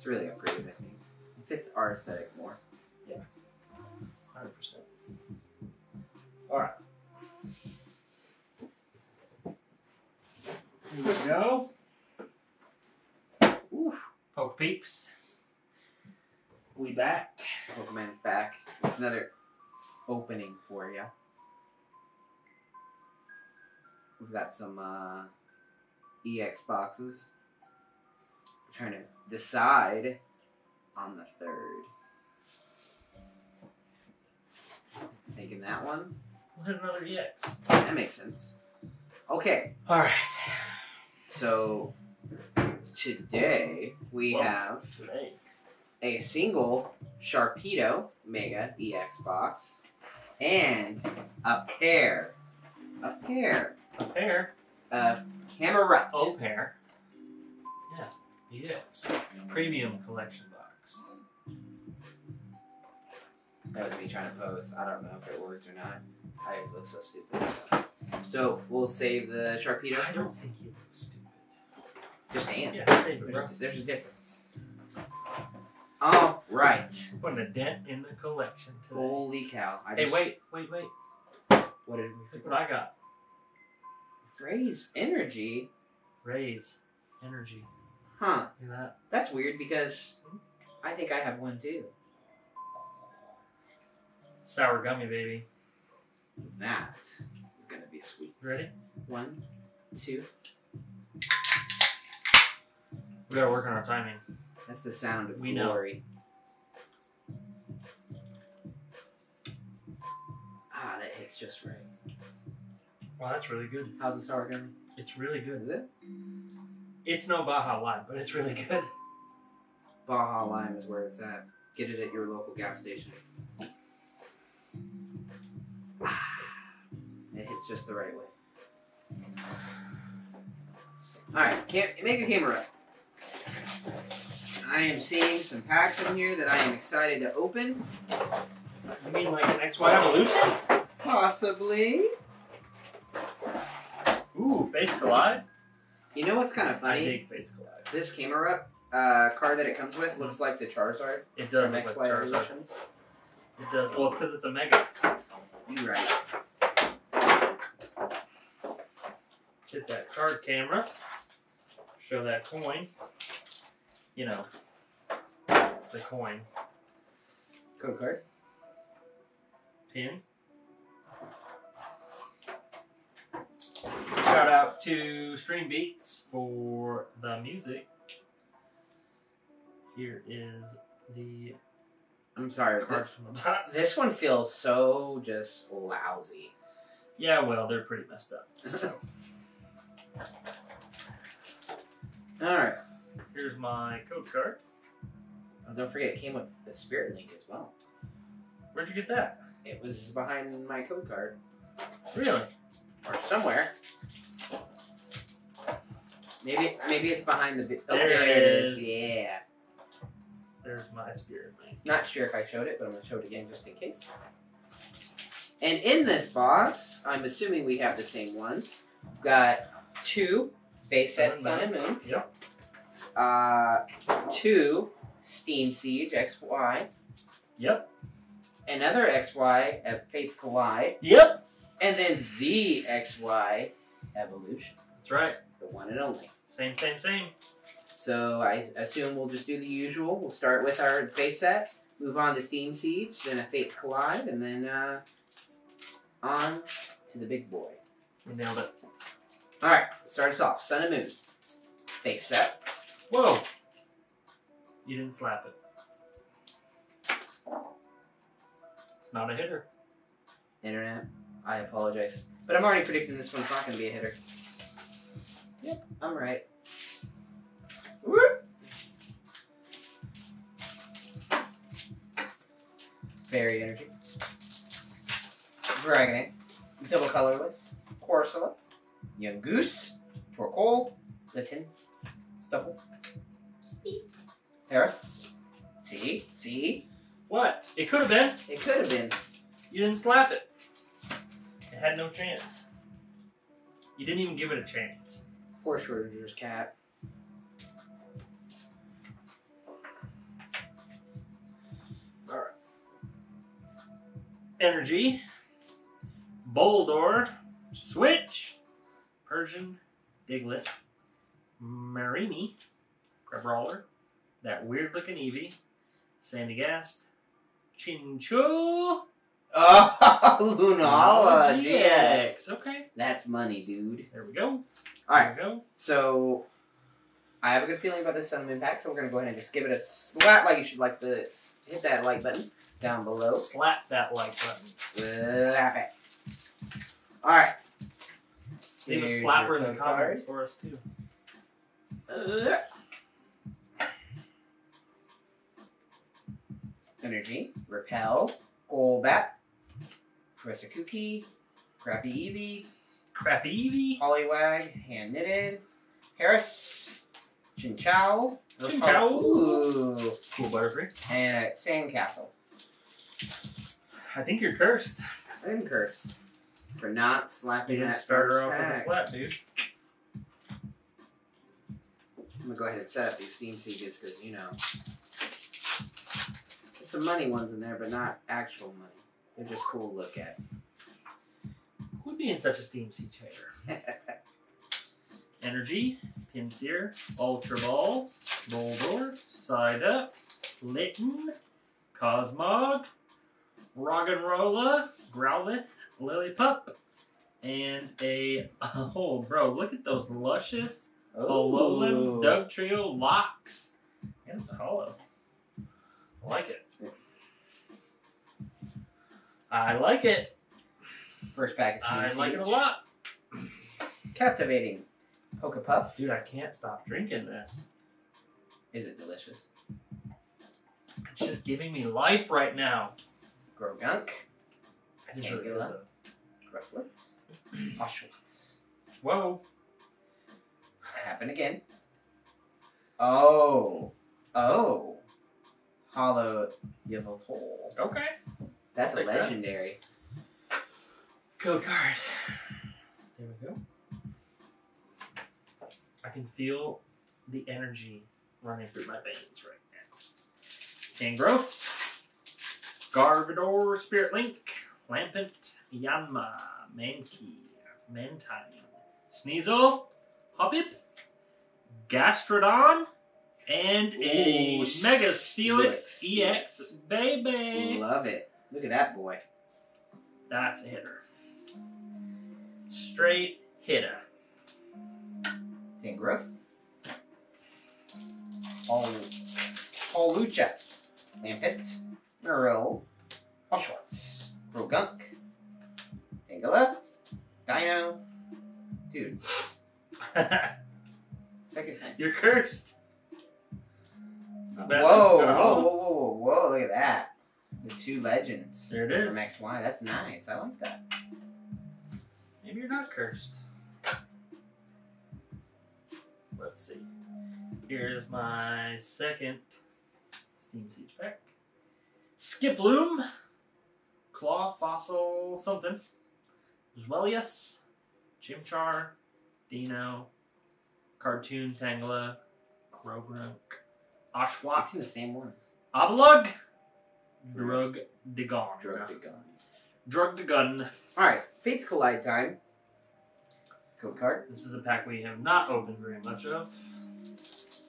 It's really upgraded, I think. It fits our aesthetic more. Yeah. Hundred percent. All right. Here we go. Oof. Poke peeps. We back. Pokemans back with another opening for you. We've got some uh, EX boxes. Trying to decide on the third. Taking that one. We'll hit another EX. That makes sense. Okay, All right. so today we Whoa. have Today. a single Sharpedo Mega EX box and a pair, a pair A pair. of Camerupt. Oh, pair. EX. Mm-hmm. Premium collection box. That was me trying to pose. I don't know if it worked or not. I always look so stupid. So we'll save the Sharpedo. I don't think you look stupid. Just and. Yeah, save it, bro. There's, there's a difference. All right. Putting a dent in the collection today. Holy cow! I Hey, just, wait, wait, wait. What did we Look what I got. Raise energy? Raise energy. Huh? Look at that. That's weird because I think I have one too. Sour gummy, baby. That is gonna be sweet. Ready? One, two. We gotta work on our timing. That's the sound of We know. glory. Ah, that hits just right. Wow, that's really good. How's the sour gummy? It's really good. Is it? It's no Baja Lime, but it's really good. Baja Lime is where it's at. Get it at your local gas station. It hits just the right way. Alright, can't make a camera. I am seeing some packs in here that I am excited to open. You mean like an XY evolution? Possibly. Ooh, Fates Collide? You know what's kind of I funny? dig Fates Collide. This camera uh, card that it comes with looks like the Charizard It does from look like Charizard. Evolutions. It does. Well, it's because it's a mega. You right. Hit that card camera. Show that coin. You know, the coin Code card. pin. Shout out to Stream Beats for the music. Here is the I'm sorry. from the box. This one feels so just lousy. Yeah, well, they're pretty messed up. So Alright. here's my code card. Oh, don't forget, it came with the Spirit Link as well. Where'd you get that? It was behind my code card. Really? Or somewhere. Maybe maybe it's behind the. Oh, There there it is. is. Yeah. There's my spirit link. Not sure if I showed it, but I'm going to show it again just in case. And in this box, I'm assuming we have the same ones. We've got two base set Sun and Moon. Yep. Uh, two Steam Siege XY. Yep. Another XY at Fates Collide. Yep. And then the XY Evolution. That's right. The one and only. Same, same, same. So I assume we'll just do the usual. We'll start with our base set, move on to Steam Siege, then a Fate Collide, and then uh, on to the big boy. We nailed it. Alright, start us off. Sun and Moon. Base set. Whoa. You didn't slap it. It's not a hitter. Internet. I apologize. But I'm already predicting this one's not going to be a hitter. I'm right. Whoop. Fairy Energy. Dragonite. Double Colorless. Corsola. Yungoos. Torkoal. Litten. Stufful. Harris. See? See? What? It could have been. It could have been. You didn't slap it. It had no chance. You didn't even give it a chance. Poor Schrodinger's cat. Alright. Energy. Boldore. Switch. Persian. Diglett. Mareanie. Crabrawler. That weird looking Eevee. Sandygast. Chinchou. Oh, Lunala GX. GX. Okay, That's money, dude. there we go. Alright. There we go. So, I have a good feeling about this Sun Impact, so we're gonna go ahead and just give it a slap like you should like this. Hit that like button down below. Slap that like button. Slap it. Alright. Leave a slapper in the comments for us too. card. Energy, Repel, Golbat, Professor Kukui, Crappy Eevee, Crappy Eevee. Poliwag, Hand Knitted, Harris, Chinchou, Chinchou. Ooh, Cool Butterfree. and a Sandcastle. I think you're cursed. I'm cursed for not slapping that start her off with a slap, dude. I'm gonna go ahead and set up these Steam Sieges because you know there's some money ones in there, but not actual money. They're just cool to look at. Who'd be in such a Steam Siege hater? Energy, Pinsir, Ultra Ball, Boldore, Side Up, Litten, Cosmog, Roggenrola, Growlithe, Lillipup, and a oh bro, look at those luscious Alolan. Dugtrio locks. And it's a hollow. I like it. I like it. First pack of Steam I like it a lot. Captivating. Poke Puff. Dude, I can't stop drinking this. Is it delicious? It's just giving me life right now. Croagunk. I just Tangela. really love it. Rufflet. Oshawott. Whoa. Happen again. Oh. Oh. Hollow Yveltal. Okay. That's a Take that. legendary. Code card. There we go. I can feel the energy running through my veins right now. Tangrowth, Garvador, Spirit Link, Lampent, Yanma, Mankey, Mantine, Sneasel, Hoppip, Gastrodon, and a Mega Steelix Steelix. EX, baby. Love it. Look at that boy. That's a hitter. Straight hitter. Tangrowth. Paul Paulucha. Lampent. Murrow. Oshawott. Croagunk. Tangela. Dino. Dude, second time. You're cursed. Whoa, whoa, whoa, whoa, whoa, whoa, look at that. The two legends There it is. from XY. That's nice. I like that. Maybe you're not cursed. Let's see. Here's my second Steam Siege pack. Skiploom, Claw Fossil something, Zweilous, Chimchar, Dino, Cartoon Tangela, Croagunk, I've Oshawott, the same ones. Avalugg, Drug Dagon. Drug gun. Drug the Gun. Alright, Fates Collide time. Code card. This is a pack we have not opened very much of.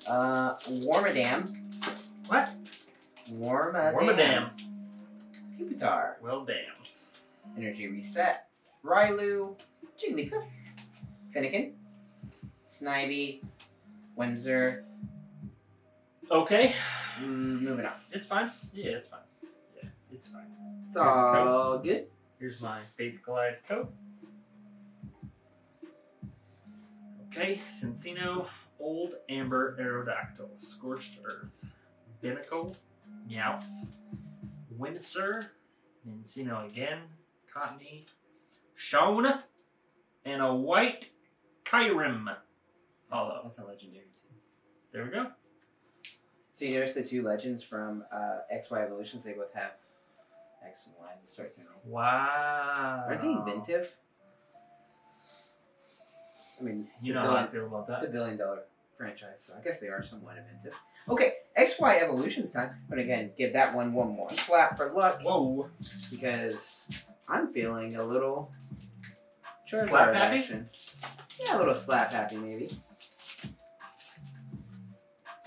Uh, Wormadam. What? Wormadam. Wormadam. Pupitar. Well, damn. Energy Reset. Riolu. Jigglypuff. Finnegan. Snivy. Whimsir. Okay. Mm, moving on. It's fine. Yeah, it's fine. It's fine. It's Here's all good. Here's my Fates Collide coat. Okay, Cinccino, Old Amber Aerodactyl, Scorched Earth, Binacle, Meowth, Windsor, Cinccino again, Cottony, Shone, and a White Kyurem. Hollow. That's a legendary too. There we go. So you notice the two legends from uh, XY Evolutions, they both have X and Y start panel. Wow. Aren't they inventive? I mean, You know how billion, I feel about it's a billion dollar franchise, so I guess they are somewhat inventive. Okay, XY Evolutions time. But again, give that one one more slap for luck Whoa. because I'm feeling a little Slap happy? action. Yeah, a little slap happy maybe.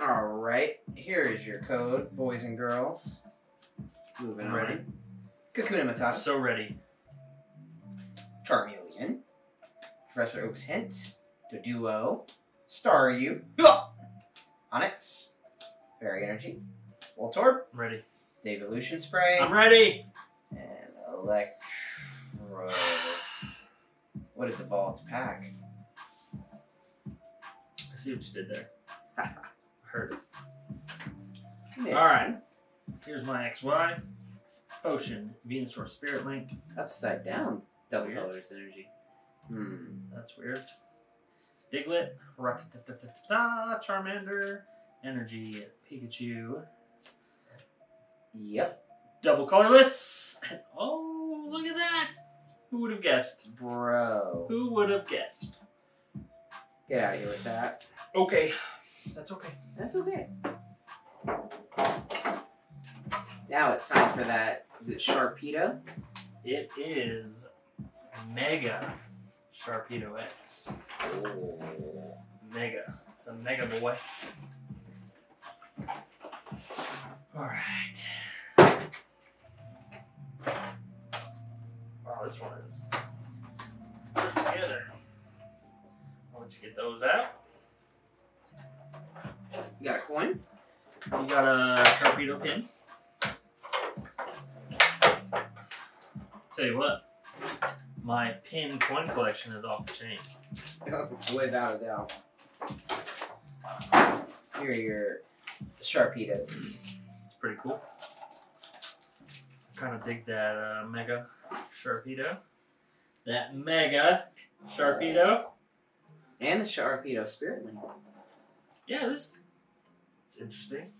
All right, here is your code, boys and girls. Moving Ready. on. Kakuna Matata. So ready. Charmeleon, Professor Oak's Hint, Doduo, Staryu, Onix, Fairy Energy, Voltorb, I'm Ready. Devolution Spray, I'm ready. and Electro. What is the ball's pack? I see what you did there. I heard it. Yeah. All right. Here's my XY. Potion, Venusaur Spirit Link. Upside down. Double Weird. colors energy. Hmm. That's weird. Diglett, Charmander, Energy, Pikachu, Yep. double colorless. Oh, look at that! Who would have guessed? Bro. Who would have guessed? Get out of here with that. Okay, that's okay. That's okay. Now it's time for that the Sharpedo. It is Mega Sharpedo X. Oh. Mega. It's a mega boy. Alright. Wow, this one is put together. I'll let you get those out. You got a coin? You got a Sharpedo pin. Tell you what, my pin coin collection is off the chain. Without a doubt. Here are your Sharpedos. It's pretty cool. Kind of dig that uh, mega Sharpedo. That mega Sharpedo. And the Sharpedo Spirit Link. Yeah, this it's interesting.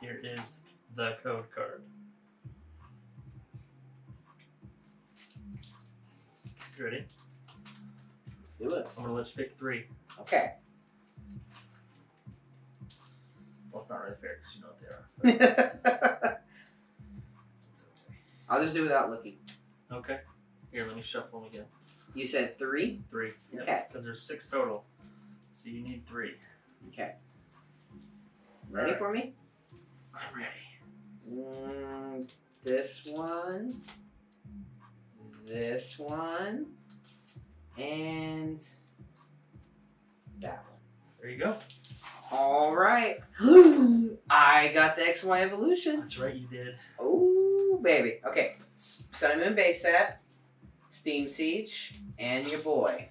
Here is the code card. You ready? Let's do it. I'm gonna let you pick three. Okay. Well, it's not really fair because you know what they are. it's okay. I'll just do it without looking. Okay. Here, let me shuffle them again. You said three? Three. Okay. Because there's six total. So you need three. Okay. Ready Alright. for me? I'm ready. Mm, this one. This one. And that one. There you go. All right. I got the XY evolution. That's right, you did. Oh, baby. Okay. Sun and base set, Steam Siege, and your boy.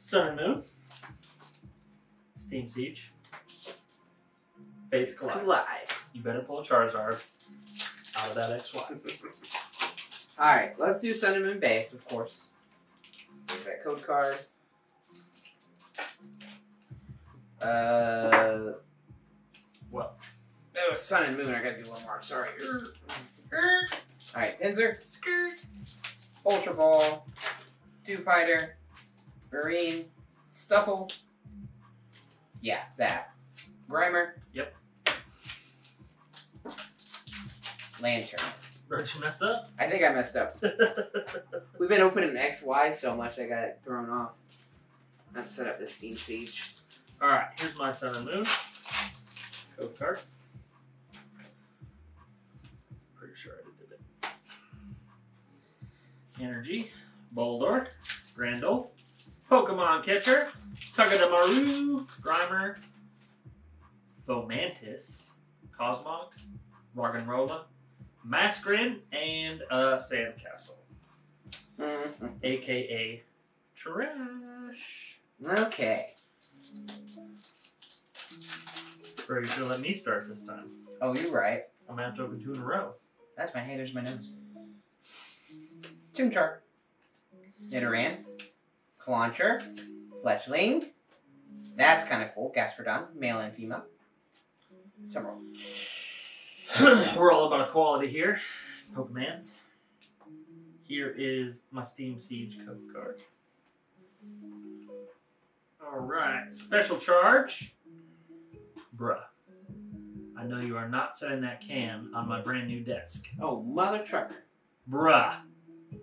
Sun and Moon. Steam Siege. Fates Collide. live. You better pull a Charizard out of that XY. All right. Let's do Moon base, of course. That code card. Uh. What? Oh, Sun and Moon. I gotta do one more. Sorry. All right. Pinsir. Skirt. Ultra Ball, Dew Fighter, Marine, Stufful. Yeah, that. Grimer. Yep. Lantern. Where'd you mess up? I think I messed up. We've been opening XY so much I got thrown off. Let's set up the Steam Siege. Alright, here's my Sun and Moon. Code card. Pretty sure I did it. Energy, Boldore, Grendel, Pokemon Catcher, Tuggadamaru, Grimer, Fomantis, Cosmog, Roggenrola, Masquerain, and uh, Sandcastle, Mhm. aka Trash. Okay. Bro, you should have let me start this time. Oh, you're right. I'm gonna have to open two in a row. That's fine. Hey, there's my nose. Chimchar. Nidoran. Clauncher. Fletchling. That's kind of cool. Gastrodon. Male and female. Summerl. We're all about equality here. Pokemans. Here is my Steam Siege code card. Alright, special charge. Bruh. I know you are not setting that can on my brand new desk. Oh, mother trucker. Bruh.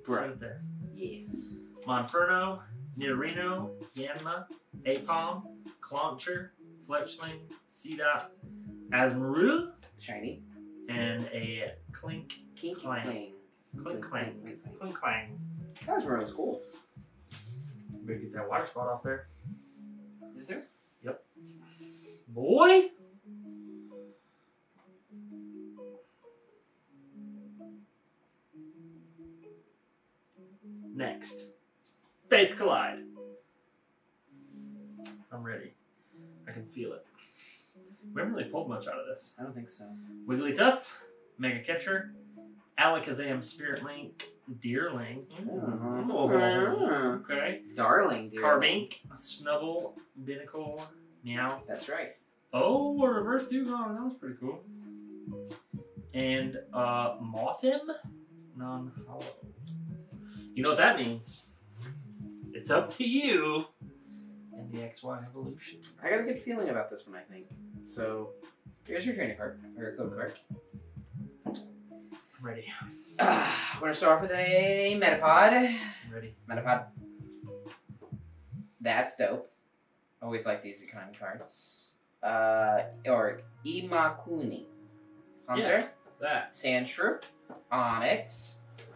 Bruh. Right there. Yes. Monferno, Nidorino, Yanma, Aipom, Clauncher, Fletchling, Seedot, Asmarul, Shiny. And a Clink, Kinky Clang. clang. Clink Clang. Clink Clang. That was Maroon's cool. Better get that water spot off there. Is there? Yep. Boy! Next. Fates collide. I'm ready. I can feel it. We haven't really pulled much out of this. I don't think so. Wigglytuff, Mega Catcher, Alakazam Spirit Link, Deerling. Mhm. Oh, okay. Darling, dear. Carbink, Snubbull, Binacle, Meow. That's right. Oh, a reverse Dugong. That was pretty cool. And uh, Mothim, non hollow. You know what that means? It's up to you and the XY evolution. I got a good feeling about this one, I think. So, here's your training card, or your code card. I'm ready. We're gonna start off with a Metapod. I'm ready. Metapod. That's dope. Always like these kind of cards. Uh, or Imakuni. Hunter. That. Sandshrew. Onix.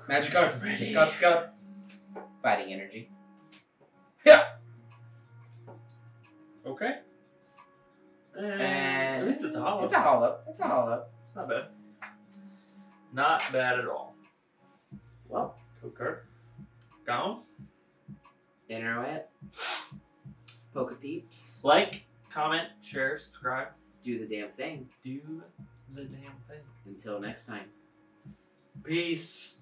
Magikarp. I'm ready. Got, got. Fighting energy. Yeah. Okay. And at least it's a hollow. It's a hollow. It's a hollow. It's not bad. Not bad at all. Well, code card. Gone. Internet. Poke peeps. Like, comment, share, subscribe. Do the damn thing. Do the damn thing. Until next time. Peace.